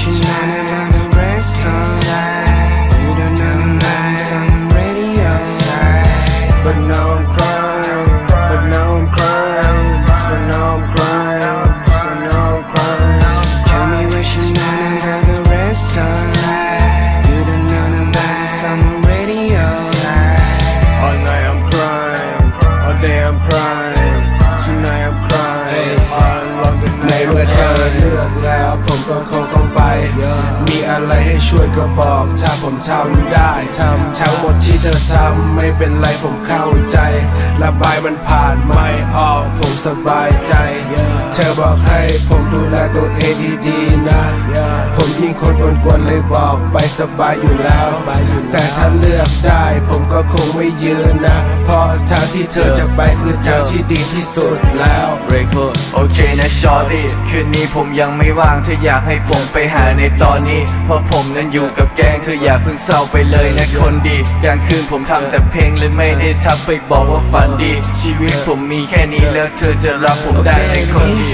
신나는 radio. But now I'm crying. But now I'm crying. So now I'm crying. So now I'm crying. Tell me where radio. All night I'm crying. All day I'm crying. Tonight I'm crying. All the night. I'm crying มีอะไรให้ช่วยก็บอก ถ้าผมทำได้ทำทั้งหมดที่เธอทำไม่เป็นไรผมเข้าใจ ระบายมันผ่านไม่ออกผมสบายใจ เธอบอกให้ผมดูแลตัวเองดีๆนะ ผมยิ่งคนกวนๆเลยบอกไปสบายอยู่แล้ว แต่ถ้าเลือก ได้ ผมก็คงไม่ยืนนะ เพราะทางที่เธอจะไปคือทางที่ดีที่สุดแล้วเรคโอเคนะชอรี่คืนนี้ผมยังไม่ว่างเธออยากให้ผมไปหาในตอนนี้ เพราะผมนั้นอยู่กับแกงเธออย่าเพิ่งเศร้าไปเลยนะคนดีกลางคืนผมทำแต่เพลงเลยไม่ได้ทักไปบอกว่าฝันดี ชีวิตผมมีแค่นี้แล้วเธอจะรับผมได้ในคนดี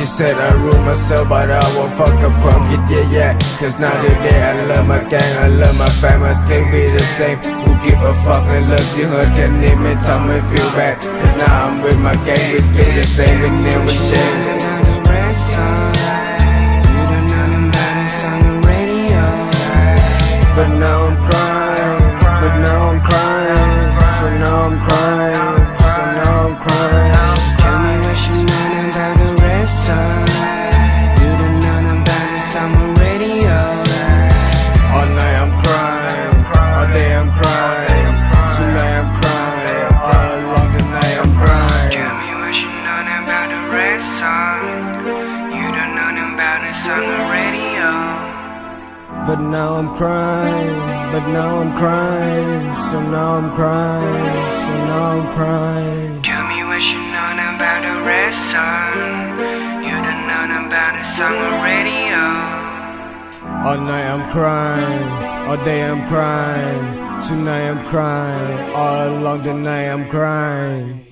She said I rule myself but I won't fuck a pumpkin, yeah, yeah. Cause now today I love my gang, I love my family. Still be the same. Who give a fuck, I love to her, can name it, tell me feel bad Cause now I'm with my gang, we still the same, we never change about the radio. But now I'm crying, but now I'm crying, so now I'm crying, so now I'm crying. Tell me what you know about the rest song. You don't know about the song on radio. All night I'm crying, all day I'm crying, tonight I'm crying, all along the night I'm crying.